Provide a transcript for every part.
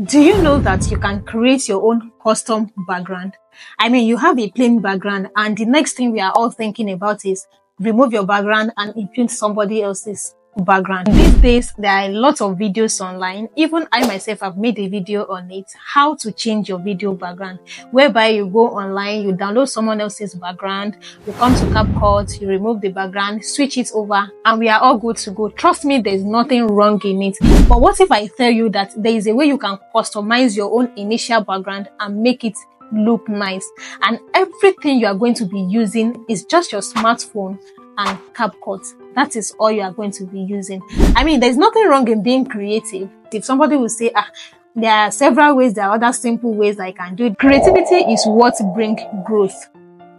Do you know that you can create your own custom background? I mean, you have a plain background and the next thing we are all thinking about is remove your background and imprint somebody else's background. These days, there are lots of videos online. Even I myself have made a video on it, how to change your video background, whereby you go online, you download someone else's background, you come to CapCut, you remove the background, switch it over, and we are all good to go. Trust me, there's nothing wrong in it. But what if I tell you that there is a way you can customize your own initial background and make it look nice and everything you are going to be using is just your smartphone and CapCut. That is all you are going to be using. I mean, there's nothing wrong in being creative. If somebody will say, ah, there are several ways, there are other simple ways I can do it. Creativity is what brings growth.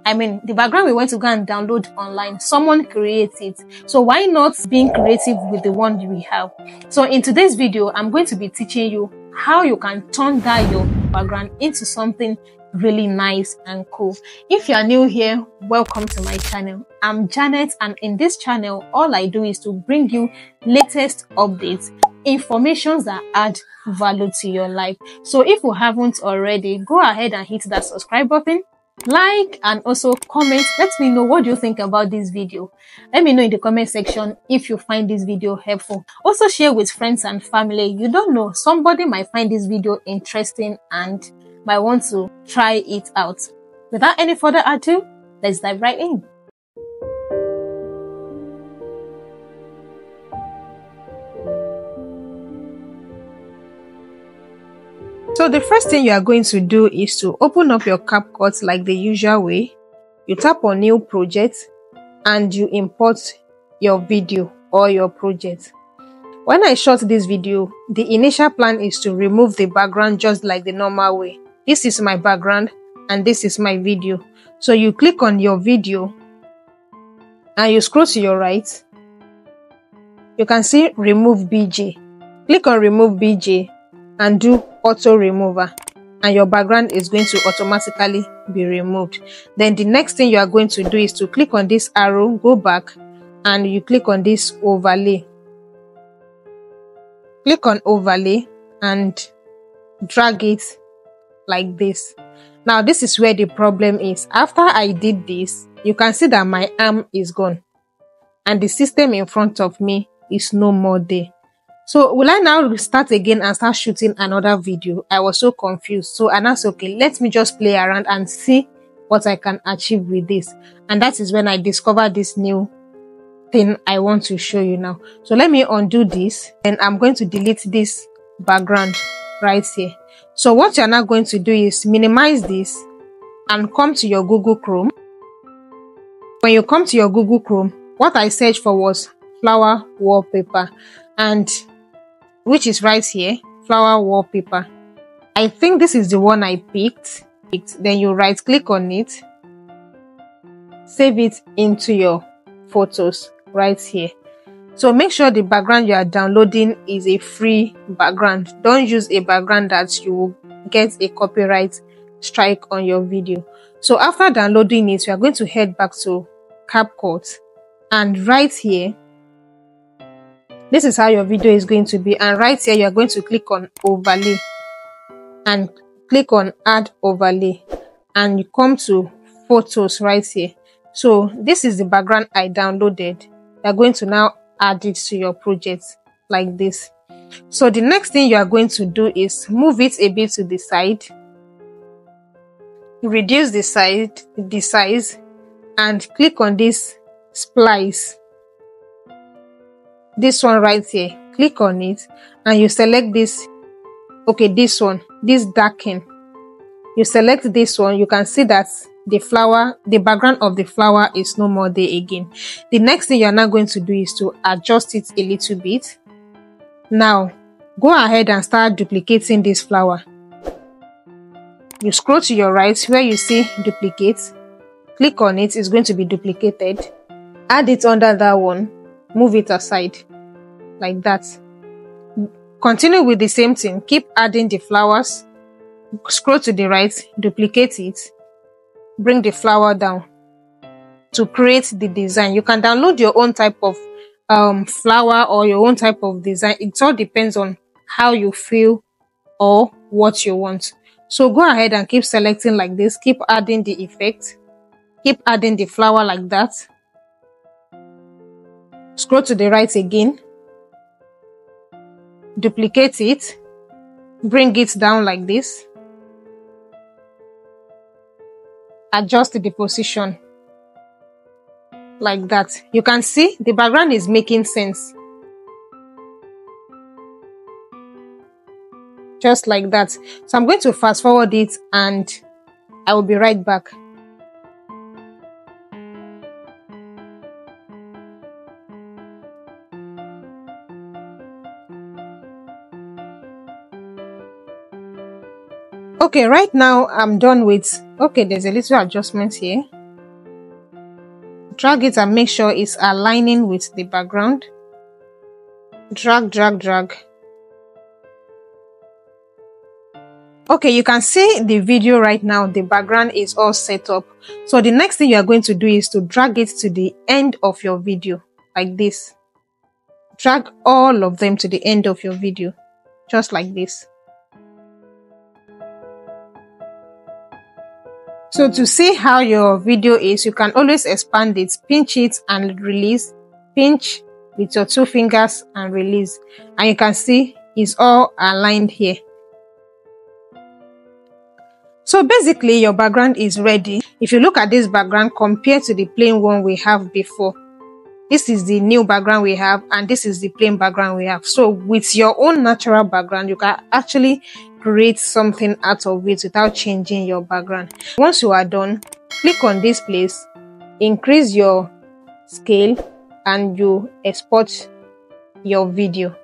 I mean, the background we went to go and download online, someone creates it. So why not being creative with the one we have? So in today's video, I'm going to be teaching you how you can turn that your background into something really nice and cool. If you are new here, welcome to my channel. I'm Janet and in this channel, all I do is to bring you latest updates, informations that add value to your life. So if you haven't already, go ahead and hit that subscribe button like and also comment let me know what you think about this video let me know in the comment section if you find this video helpful also share with friends and family you don't know somebody might find this video interesting and might want to try it out. Without any further ado, let's dive right in. So the first thing you are going to do is to open up your CapCut like the usual way. You tap on new project and you import your video or your project. When I shot this video, the initial plan is to remove the background just like the normal way. This is my background and this is my video. So you click on your video and you scroll to your right. You can see remove BG. Click on remove BG and do auto remover and your background is going to automatically be removed. Then the next thing you are going to do is to click on this arrow, go back and you click on this overlay. Click on overlay and drag it like this. Now, this is where the problem is. After I did this, you can see that my arm is gone and the system in front of me is no more there. So will I now start again and start shooting another video? I was so confused. So and that's okay. Let me just play around and see what I can achieve with this. And that is when I discovered this new thing I want to show you now. So let me undo this and I'm going to delete this background right here. So what you're now going to do is minimize this and come to your Google Chrome. When you come to your Google Chrome, what I searched for was flower wallpaper and which is right here, flower wallpaper. I think this is the one I picked. Then you right click on it, save it into your photos right here. So make sure the background you are downloading is a free background. Don't use a background that you will get a copyright strike on your video. So after downloading it, you are going to head back to CapCut and right here, this is how your video is going to be. And right here, you are going to click on overlay and click on add overlay and you come to photos right here. So this is the background I downloaded. You are going to now add it to your project like this. So the next thing you are going to do is move it a bit to the side, reduce the size, the size and click on this splice. This one right here, click on it and you select this, okay, this one, this darken. You select this one, you can see that the flower, the background of the flower is no more there again. The next thing you're now going to do is to adjust it a little bit. Now, go ahead and start duplicating this flower. You scroll to your right where you see duplicate. Click on it, it's going to be duplicated. Add it under that one. Move it aside like that. Continue with the same thing. Keep adding the flowers. Scroll to the right, duplicate it bring the flower down to create the design. You can download your own type of um, flower or your own type of design. It all depends on how you feel or what you want. So go ahead and keep selecting like this. Keep adding the effect. Keep adding the flower like that. Scroll to the right again. Duplicate it. Bring it down like this. Adjust the position like that. You can see the background is making sense. Just like that. So I'm going to fast forward it and I will be right back. Okay, right now I'm done with, okay, there's a little adjustment here. Drag it and make sure it's aligning with the background. Drag, drag, drag. Okay, you can see the video right now. The background is all set up. So the next thing you are going to do is to drag it to the end of your video like this. Drag all of them to the end of your video, just like this. So to see how your video is, you can always expand it, pinch it and release, pinch with your two fingers and release. And you can see it's all aligned here. So basically your background is ready. If you look at this background compared to the plain one we have before, this is the new background we have and this is the plain background we have. So with your own natural background, you can actually create something out of it without changing your background. Once you are done, click on this place, increase your scale and you export your video.